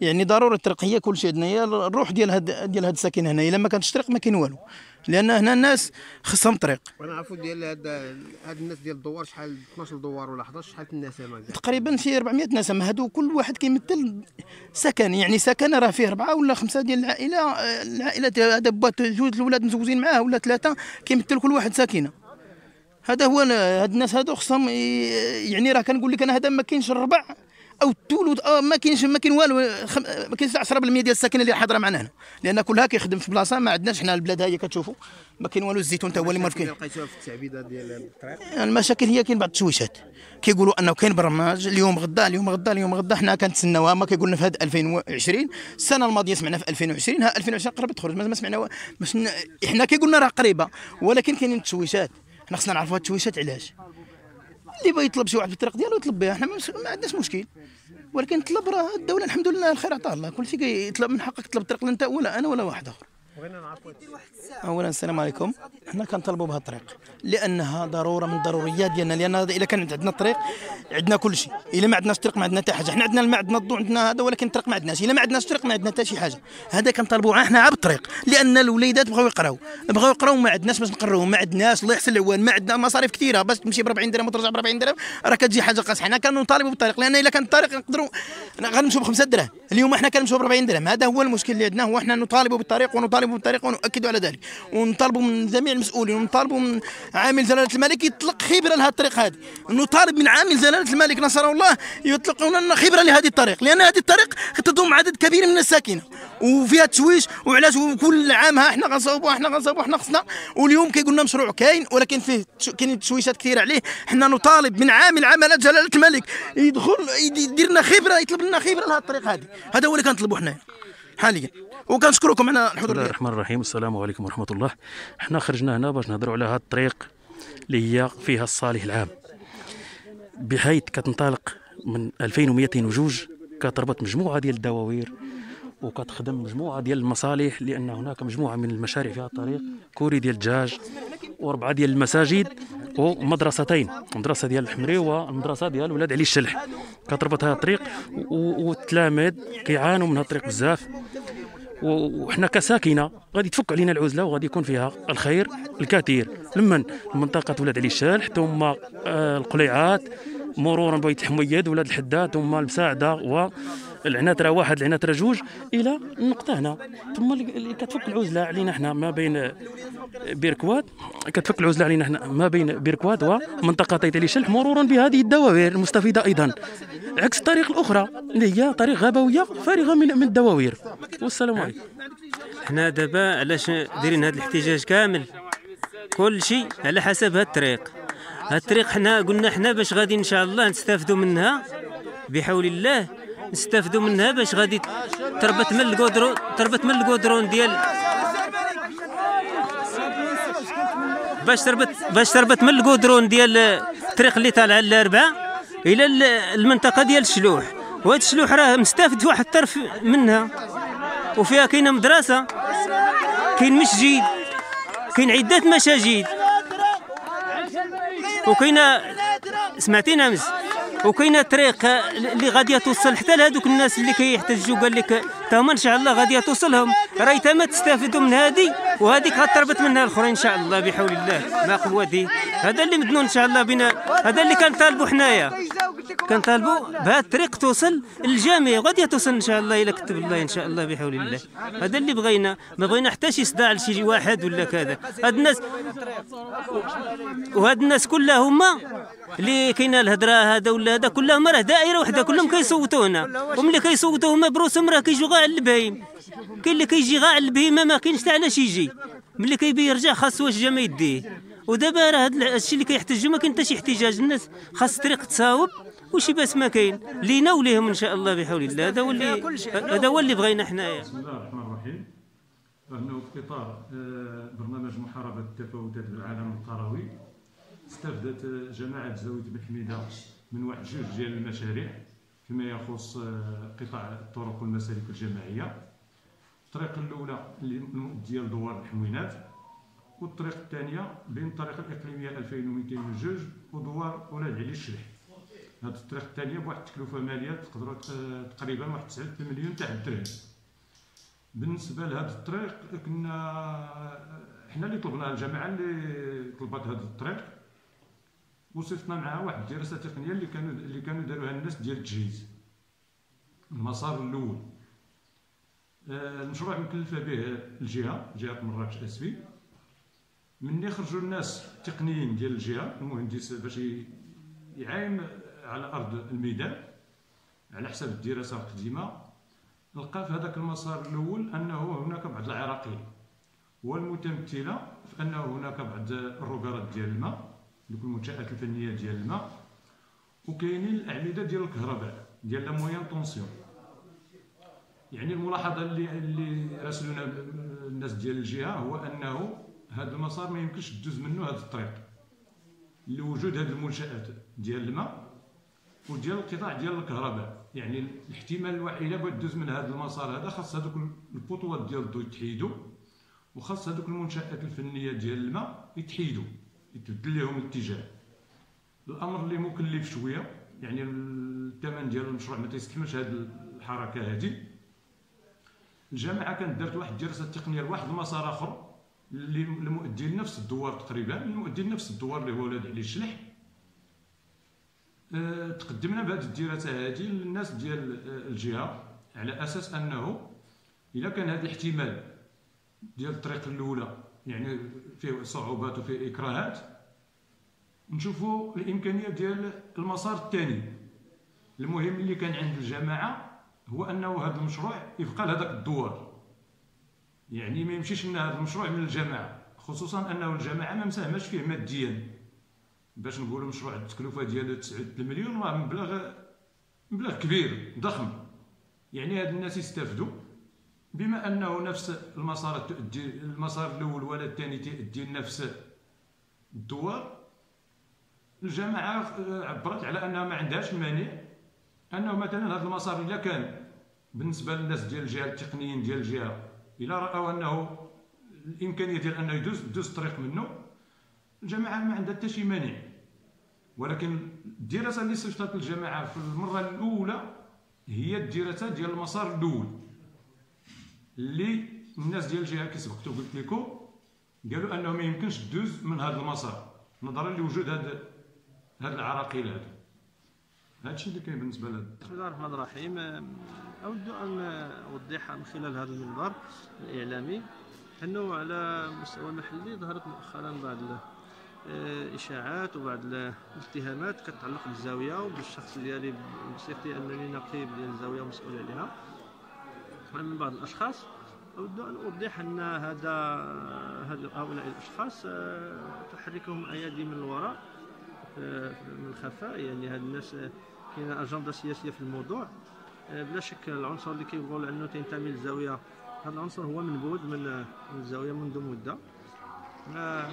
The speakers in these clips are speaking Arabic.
يعني ضروري الطريق هي كل شيء. عندنا الروح ديال هاد ديال هاد الساكن هنا إلا ما كانتش طريق ما كاين والو. لأن هنا الناس خصهم طريق. وأنا عارفوا ديال هاد هاد الناس ديال الدوار شحال 12 دوار ولا 11 شحال النسمه تقريبا شي 400 نسمه هادو كل واحد كيمثل سكن. يعني سكن راه فيه أربعة ولا خمسة ديال العائلة العائلات هذا بات جوج الاولاد مزوجين معاه ولا ثلاثة كيمثل كل واحد ساكنة. هذا هو هاد الناس هادو خصهم يعني راه كنقول لك أنا هذا ما كاينش الربع أو الثلث آه ما كاينش ما كاين والو. ما كاينش 10% ديال الساكنه اللي حاضرة معنا هنا. لأن كلها كيخدم في بلاصة ما عندناش حنا البلاد هي كتشوفوا ما كاين والو الزيتون تا هو اللي ما اللي كاين لقيتوها في التعبيده ديال الطريق المشاكل هي كاين بعض التشويشات. كيقولوا أنه كاين برنامج اليوم غدا اليوم غدا اليوم غدا حنا كنتسناوها ما كيقولنا في هذا 2020 السنة الماضية سمعنا في 2020 ها 2020 قربت تخرج ما سمعنا سمعنا إحنا كيقولنا راه قريبة ولكن كاينين التشويشات حنا خصنا نعرفوا التشويشات علاش. اللي بغى يطلب شي واحد بالطريق ديالو يطلب بها. حنا ما عندناش مشكل. ولكن طلب راه الدولة الحمد لله الخير عطاه الله. كل شيء كيطلب من حقك تطلب الطريق لا انت ولا أنا ولا واحد آخر. اولا السلام عليكم. حنا كنطلبوا بهذا الطريق. لأنها ضرورة من الضروريات ديالنا لأن إلا كان عندنا الطريق عندنا كل شيء. إلا ما عندناش الطريق ما عندنا حتى حاجة. حنا عندنا الماء عندنا الضوء عندنا هذا ولكن الطريق ما عندناش. إلا ما عندناش الطريق ما عندنا حتى شي حاجة. هذا كنطلبوا حنا عا بالطريق. لأن الوليدات بغاو يقراو. بغاو يقراو ما عندناش باش نقراوهم ما عندناش الله يحسن العوان. ما عندنا مصاريف كثيرة. باش تمشي ب 40 درهم وترجع ب 40 درهم راه كتجي حاجة قاصحة. حنا كنطالبوا بالطريق. لأن إلا كان الطريق نقدروا غنمشيو ب 5 دراهم اليوم حنا كنمشيو ب 40 درهم. هذا هو المشكل اللي عندنا هو حنا نطالبوا بالطريق ونطالبوا بالطريق ونؤكدوا على ذلك. ونطالبوا من جميع المسؤولين ونطالبوا من عامل جلالة الملك يطلق خبرة لهذه الطريق هذه. نطالب من عامل جلالة الملك نصره الله يطلقون لنا خبرة لهذه الطريق. لأن هذه الطريق تضم عدد كبير من الساكنة. وفيها تشويش وعلاش كل عام ها إحنا غنصاوبوا إحنا غنصاوبوا إحنا خصنا. واليوم كيقولنا مشروع كاين ولكن فيه كاين تشويشات كثيرة عليه. حنا نطالب من عامل عملات جلالة الملك. يدخل يدي- يدير لنا خبرة يطلب لنا خبرة لهذه الطريق هذه. هذا هو اللي كنطلبوا حنايا. حاليا. وكنشكركم على الحضور بسم الله الرحمن الرحيم. السلام عليكم ورحمة الله. إحنا خرجنا هنا باش نهضروا على هذا الطريق اللي هي فيها الصالح العام. بحيث كتنطلق من 2202 كتربط مجموعة ديال الدواوير وكتخدم مجموعة ديال المصالح لأن هناك مجموعة من المشاريع في هذا الطريق كوري ديال الدجاج وأربعة ديال المساجد ومدرستين مدرسة ديال الحمري والمدرسة ديال ولاد علي الشلح. كتربط هذا الطريق و- والتلاميذ كيعانوا من هذا الطريق بزاف. و- وحنا كساكنة غادي تفك علينا العزلة وغادي يكون فيها الخير الكثير. لمن؟ منطقة ولاد علي الشالح ثم آه، القليعات مرورا بيت حميد ولاد الحداد ثم المساعده والعناتره واحد العناتره جوج إلى النقطة هنا. ثم اللي كتفك العزلة علينا حنا ما بين بيركواد كتفك العزلة علينا حنا ما بين بيركواد ومنطقة تيت علي الشلح مرورا بهذه الدواوير المستفيدة أيضا. عكس الطريق الأخرى اللي هي طريق غابوية فارغة من من الدواوير والسلام عليكم. حنا دابا علاش دايرين هذا الاحتجاج كامل؟ كل شيء على حسب هاد الطريق. هاد الطريق حنا قلنا حنا باش غادي إن شاء الله نستافدوا منها بحول الله. نستافدوا منها باش غادي تربط من القدرون تربط من القدرون ديال باش تربط باش تربط من القدرون ديال الطريق اللي طالعه للأربعة إلى ال- المنطقة ديال الشلوح وهاد الشلوح راه مستافد واحد الطرف منها. وفيها كاينة مدرسة كاين مسجد كاين عدة مساجد وكاينه سمعتينا امس وكاينه طريق اللي غاديه توصل. حتى لهذوك الناس اللي كيحتجوا قال لك تا إن شاء الله غاديه توصلهم. راهي تما تستافدوا من هذه وهذيك غتربط منها الاخرين إن شاء الله بحول الله. ما قوته هذا اللي مدنون إن شاء الله بنا. هذا اللي كنطالبوا حنايا. كنطالبوا بهذا الطريق توصل للجميع وغادي توصل إن شاء الله إلى كتب الله إن شاء الله بحول الله. هذا اللي بغينا ما بغينا حتى شي صداع لشي واحد ولا كذا. هاد الناس وهاد الناس كلها هما اللي كاينة الهضره هذا ولا هذا كلهم راه دائرة وحدة كلهم كيصوتوا هنا وملي كيصوتوا هما بروسهم راه كيجوا غا على البهيم. كاين اللي كيجي غا على البهيمه ما كاينش حتى علاش يجي ملي كيبي يرجع خاص واش جا ما يديه. ودابا راه هذا الشيء اللي كيحتجوا ما كاين حتى شي احتجاج. الناس خاص الطريق تصاوب. وشي باس ما كاين؟ لينا وليهم إن شاء الله بحول الله. هذا هو اللي هذا هو اللي بغينا حنايا. بسم الله الرحمن الرحيم. أنه في إطار آه، برنامج محاربة التفاوتات بالعالم القروي استفدت آه، جماعة زاوية بن حميدة من واحد جوج ديال المشاريع فيما يخص آه، قطاع الطرق والمسالك الجماعية. الطريق الأولى اللي ديال دوار الحموينات والطريق الثانية بين الطريق الإقليمية 2202 ودوار ولاد علي الشريح هاد الطريق الثانية بواحد التكلفة مالية تقدروا ت- تقريبا واحد 9 مليون تاع الدرهم. بالنسبة لهاد الطريق كنا حنا اللي طلبناها الجماعة اللي طلبت هاد الطريق وصيفطنا معها واحد الدراسة تقنية اللي كانوا اللي كانوا داروها الناس ديال التجهيز. المسار الأول. آه، المشروع مكلفة به الجهة جهة مراكش اسفي مني خرجوا الناس التقنيين ديال الجهة المهندس باش يعاين على أرض الميدان على حسب الدراسة القديمة لقى في هذاك المسار الأول أنه هناك بعض العراقيل والمتمثلة في انه هناك بعض الروكارات ديال الماء دوك المنشآت الفنية ديال الماء وكاينين الأعمدة ديال الكهرباء ديال لا موين طونسيون. يعني الملاحظة اللي اللي راسلونا الناس ديال الجهة هو أنه هذا المسار ما يمكنش تدوز منه هذا الطريق لوجود هذه المنشآت ديال الماء. وديال القطاع ديال الكهرباء. يعني الاحتمال الوحيد الا بغيت تدوز من هذا المسار هذا خاص هذوك البطولات ديال الضوء يتحيدوا وخاص هذوك المنشآت الفنية ديال الماء يتحيدوا يتبدل لهم الاتجاه. الأمر اللي مكلف شوية يعني الثمن ديال المشروع ما تيستحملش هذه الحركة هذه. الجامعة كانت دارت واحد الدراسه تقنية لواحد المسار آخر اللي المؤدي نفس الدوار تقريبا المؤدي نفس الدوار اللي هو ولاد علي الشلح. تقدمنا بهذه الدراسه هذه للناس ديال آه، الجهة على أساس أنه اذا كان هذا الاحتمال ديال الطريق الأولى يعني فيه صعوبات وفيه إكراهات نشوفوا الإمكانية ديال المسار الثاني. المهم اللي كان عند الجماعة هو أنه هذا المشروع يبقى لهذاك الدوار. يعني ما يمشيش لنا هذا المشروع من الجماعة خصوصا أنه الجماعة ما مساهمش فيه ماديا. باش نقولوا مشروع التكلفة ديالو 9 مليون راه مبلغ مبلغ كبير ضخم. يعني هاد الناس يستافدوا بما أنه نفس المسار تؤدي المسار الأول ولا الثاني تؤدي لنفس الدوار. الجماعة آه، عبرت على أنها ما عندهاش المانع أنه مثلا هذا المسار إلا كان بالنسبة للناس ديال الجهة التقنيين ديال الجهة إلا رأوا أنه الإمكانية ديال أنه يدوز يدوز الطريق منه. الجماعه ما عندها حتى شي مانع. ولكن الدراسة اللي صيفطت الجماعه في المرة الأولى هي الدراسة ديال المسار الأول. اللي الناس ديال الجهة كي سبقت وقلت لكم قالوا أنه ما يمكنش تدوز من هذا المسار نظرا لوجود هذا هذه العراقيل هذا الشيء اللي كاين بالنسبة لهذا بسم الله الرحمن الرحيم. أود أن أوضح من خلال هذا المنبر الإعلامي أنه على مستوى المحلي ظهرت مؤخرا بعض الإشاعات وبعض الاتهامات كتعلق بالزاوية وبالشخص ديالي بصفتي أنني نقيب ديال الزاوية ومسؤول عليها. من بعض الأشخاص أود أن أوضح أن هذا هؤلاء الأشخاص آه، تحركهم أيادي من الوراء آه، من الخفاء يعني هاد الناس آه، كاينة أجندة سياسية في الموضوع. آه، بلا شك العنصر اللي كيقول أنه تنتمي للزاوية هذا العنصر هو منبوذ من آه، الزاوية منذ مدة. آه،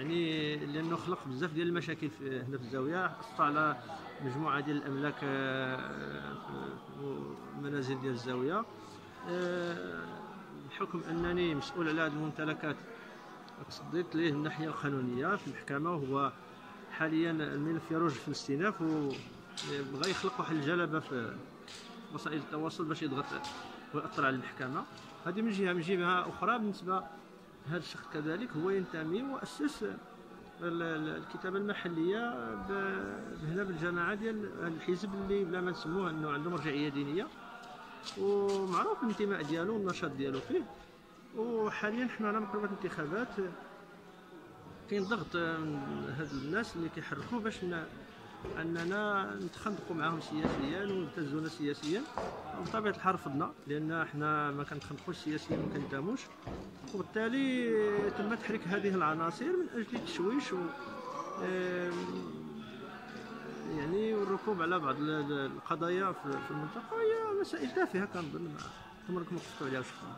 يعني لأنه خلق بزاف ديال المشاكل هنا في الزاوية حصل على مجموعة ديال الأملاك آه، في المنازل ديال الزاوية. آه، بحكم أنني مسؤول على هذه الممتلكات تصديت ليه الناحيه القانونيه في المحكمة وهو حاليا الملف يروج في الاستئناف وبغى يخلق واحد الجلبة في وسائل التواصل باش يضغط ويأثر على المحكمة. هذه من جهه من جهة أخرى بالنسبة هذا الشخص كذلك هو ينتمي وأسس ال- ال- الكتابة المحلية هنا بالجماعه ديال الحزب اللي بلا ما نسموه أنه عنده مرجعيه دينية. ومعروف الانتماء ديالو والنشاط ديالو فيه. وحاليا حنا على مقربة الانتخابات. كاين ضغط من هاد الناس اللي كيحركوا باش اننا نتخندقوا معاهم سياسيا ونبتزونا سياسيا وبطبيعة الحال رفضنا لأن حنا ما كنتخندقوش سياسيا ما كندعموش وبالتالي تم تحريك هذه العناصر من أجل التشويش و يعني والركوب على بعض ال- ال- القضايا في المنطقة. هي مسائل تافهة كنظن عمركم وقفتوا عليها وشفتوها.